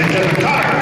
and into the cutter.